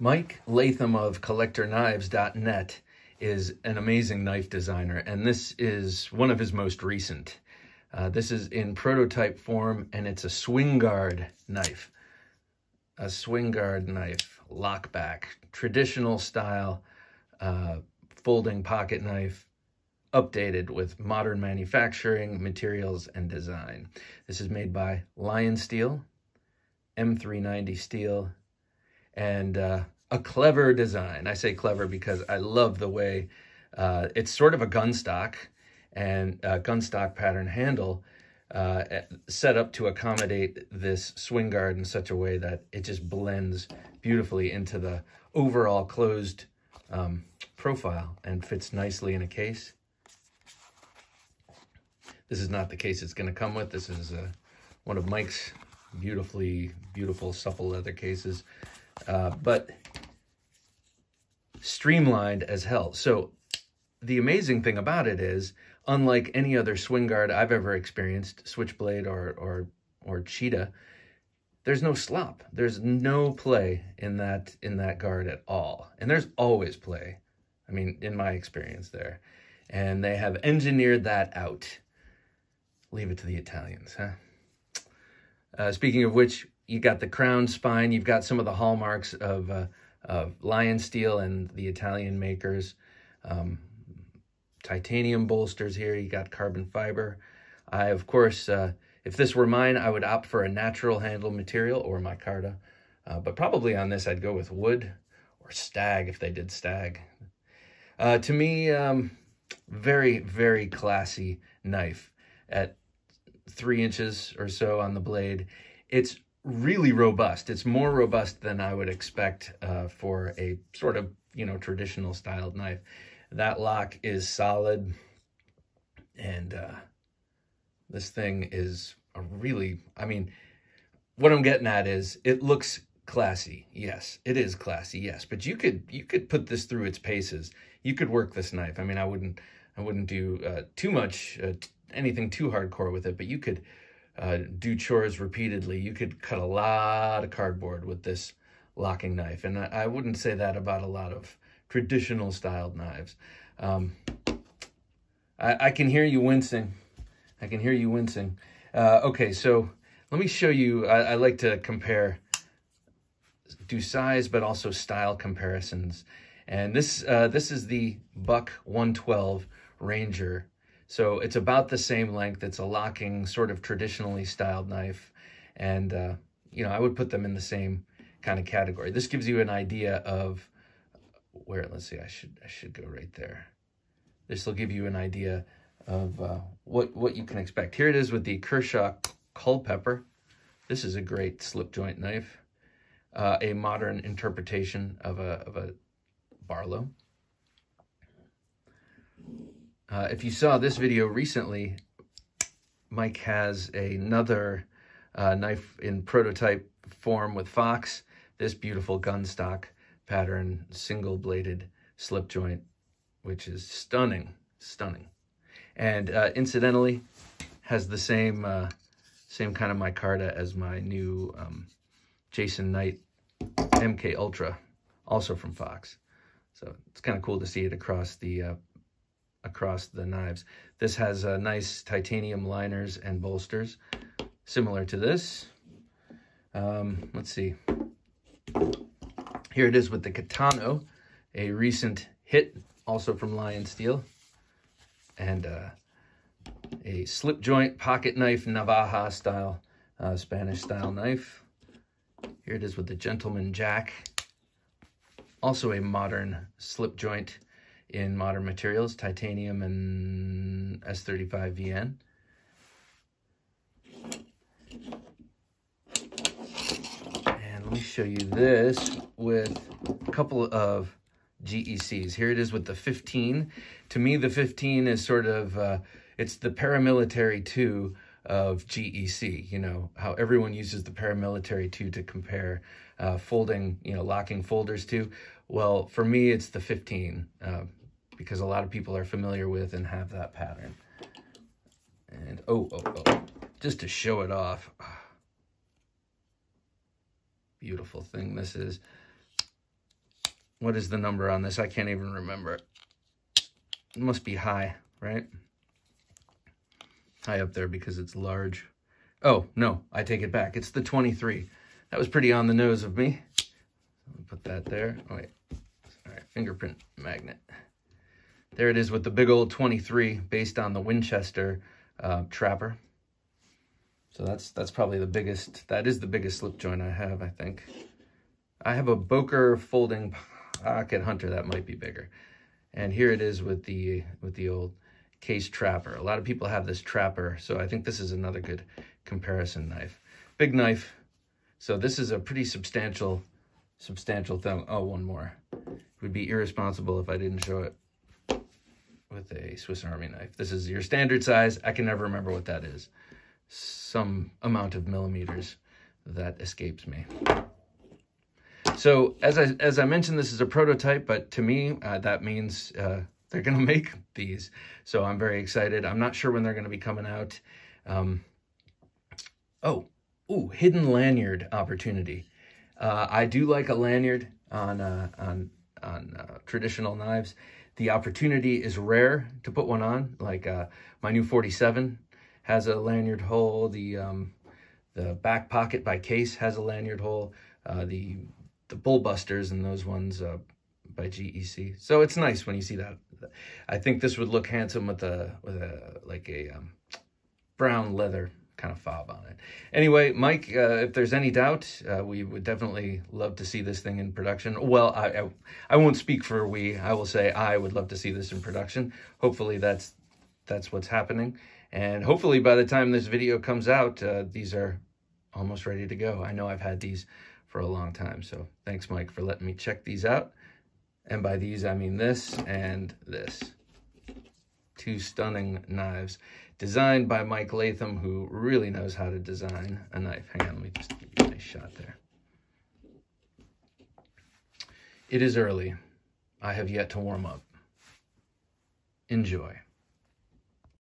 Mike Latham of CollectorKnives.net is an amazing knife designer, and this is one of his most recent. Uh, this is in prototype form, and it's a swing guard knife. A swing guard knife, lockback, traditional style, uh, folding pocket knife, updated with modern manufacturing, materials, and design. This is made by Lion Steel, M390 steel, and uh, a clever design. I say clever because I love the way uh, it's sort of a gun stock and a gun stock pattern handle uh, set up to accommodate this swing guard in such a way that it just blends beautifully into the overall closed um, profile and fits nicely in a case. This is not the case it's going to come with. This is uh, one of Mike's beautifully, beautiful supple leather cases. Uh, but streamlined as hell. So the amazing thing about it is, unlike any other swing guard I've ever experienced, Switchblade or, or, or Cheetah, there's no slop. There's no play in that in that guard at all. And there's always play. I mean, in my experience there. And they have engineered that out. Leave it to the Italians, huh? Uh, speaking of which, you got the crown spine. You've got some of the hallmarks of, uh, of Lion Steel and the Italian makers. Um, titanium bolsters here. You got carbon fiber. I, of course, uh, if this were mine, I would opt for a natural handle material or micarta. Uh, but probably on this, I'd go with wood or stag if they did stag. Uh, to me, um, very, very classy knife at three inches or so on the blade. It's really robust. It's more robust than I would expect uh, for a sort of, you know, traditional styled knife. That lock is solid. And uh, this thing is a really, I mean, what I'm getting at is it looks classy. Yes, it is classy. Yes, but you could you could put this through its paces. You could work this knife. I mean, I wouldn't I wouldn't do uh, too much uh, anything too hardcore with it, but you could uh, do chores repeatedly. You could cut a lot of cardboard with this locking knife. And I, I wouldn't say that about a lot of traditional styled knives. Um, I, I, can hear you wincing. I can hear you wincing. Uh, okay, so let me show you. I, I like to compare, do size, but also style comparisons. And this uh, this is the Buck 112 Ranger so it's about the same length. It's a locking, sort of traditionally styled knife. And, uh, you know, I would put them in the same kind of category. This gives you an idea of where, let's see, I should, I should go right there. This will give you an idea of uh, what, what you can expect. Here it is with the Kershaw Culpepper. This is a great slip joint knife. Uh, a modern interpretation of a, of a Barlow. Uh, if you saw this video recently, Mike has another uh, knife in prototype form with Fox. This beautiful gun stock pattern, single-bladed slip joint, which is stunning, stunning. And uh, incidentally, has the same uh, same kind of micarta as my new um, Jason Knight MK Ultra, also from Fox. So it's kind of cool to see it across the uh, across the knives. This has uh, nice titanium liners and bolsters, similar to this. Um, let's see. Here it is with the Katano, a recent hit, also from Lion Steel. And uh, a slip joint pocket knife, Navaja style, uh, Spanish style knife. Here it is with the Gentleman Jack. Also a modern slip joint in modern materials, titanium and S35VN. And let me show you this with a couple of GECs. Here it is with the 15. To me, the 15 is sort of, uh, it's the paramilitary 2 of GEC, you know, how everyone uses the paramilitary 2 to compare uh, folding, you know, locking folders to. Well, for me, it's the 15 uh, because a lot of people are familiar with and have that pattern. And, oh, oh, oh, just to show it off. Beautiful thing this is. what is the number on this? I can't even remember. It must be high, right? High up there because it's large. Oh, no, I take it back. It's the 23. That was pretty on the nose of me. Put that there. Oh, wait. All right, fingerprint magnet. There it is with the big old 23 based on the Winchester uh, Trapper. So that's that's probably the biggest, that is the biggest slip joint I have, I think. I have a Boker folding pocket hunter that might be bigger. And here it is with the with the old case trapper. A lot of people have this trapper, so I think this is another good comparison knife. Big knife. So this is a pretty substantial substantial thing. Oh, one more. It would be irresponsible if I didn't show it with a Swiss Army knife. This is your standard size. I can never remember what that is some amount of millimeters that escapes me. So as I, as I mentioned, this is a prototype, but to me, uh, that means uh, they're going to make these. So I'm very excited. I'm not sure when they're going to be coming out. Um, oh, ooh, hidden lanyard opportunity. Uh, I do like a lanyard on, uh, on, on uh, traditional knives. The opportunity is rare to put one on, like uh, my new 47 has a lanyard hole. The um, the back pocket by Case has a lanyard hole. Uh, the the Bullbusters and those ones uh, by GEC. So it's nice when you see that. I think this would look handsome with a with a like a um, brown leather kind of fob on it. Anyway, Mike, uh, if there's any doubt, uh, we would definitely love to see this thing in production. Well, I, I, I won't speak for we. I will say I would love to see this in production. Hopefully, that's that's what's happening. And hopefully by the time this video comes out, uh, these are almost ready to go. I know I've had these for a long time. So thanks, Mike, for letting me check these out. And by these, I mean this and this. Two stunning knives designed by Mike Latham, who really knows how to design a knife. Hang on, let me just give you a nice shot there. It is early. I have yet to warm up. Enjoy.